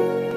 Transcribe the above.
Bye.